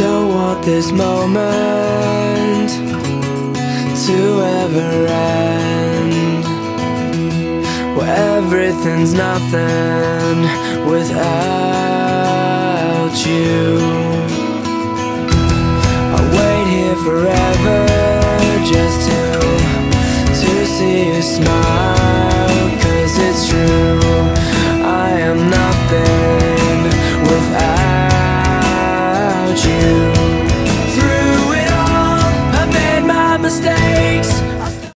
want this moment to ever end. Where everything's nothing without you. I'll wait here forever just to, to see you smile you.